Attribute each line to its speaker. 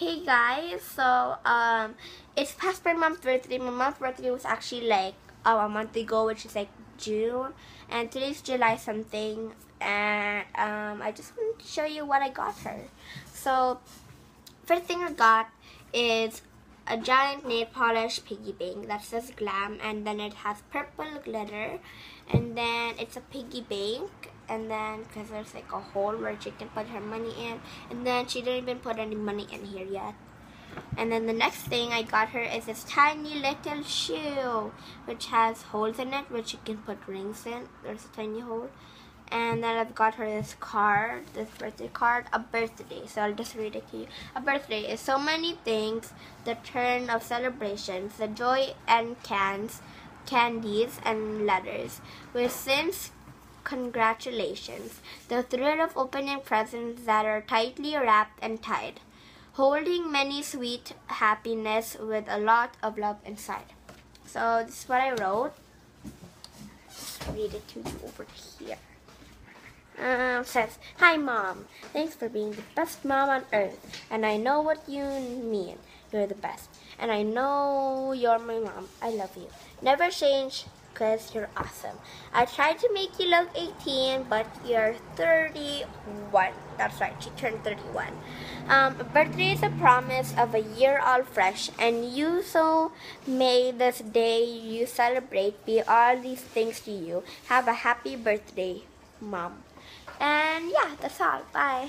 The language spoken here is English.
Speaker 1: Hey guys, so um, it's past my mom's birthday. My mom's birthday was actually like uh, a month ago, which is like June, and today's July something. And um, I just want to show you what I got her. So, first thing I got is a giant nail polish piggy bank that says glam and then it has purple glitter and then it's a piggy bank and then because there's like a hole where she can put her money in and then she didn't even put any money in here yet. And then the next thing I got her is this tiny little shoe which has holes in it which you can put rings in. There's a tiny hole and then I've got her this card, this birthday card, a birthday. So I'll just read it to you. A birthday is so many things, the turn of celebrations, the joy and cans, candies and letters. With since congratulations, the thrill of opening presents that are tightly wrapped and tied, holding many sweet happiness with a lot of love inside. So this is what I wrote. Just read it to you over here. Um, says, Hi mom, thanks for being the best mom on earth. And I know what you mean. You're the best. And I know you're my mom. I love you. Never change because you're awesome. I tried to make you look 18, but you're 31. That's right, she turned 31. Um, birthday is a promise of a year all fresh, and you so may this day you celebrate be all these things to you. Have a happy birthday, mom. And yeah, that's all. Bye.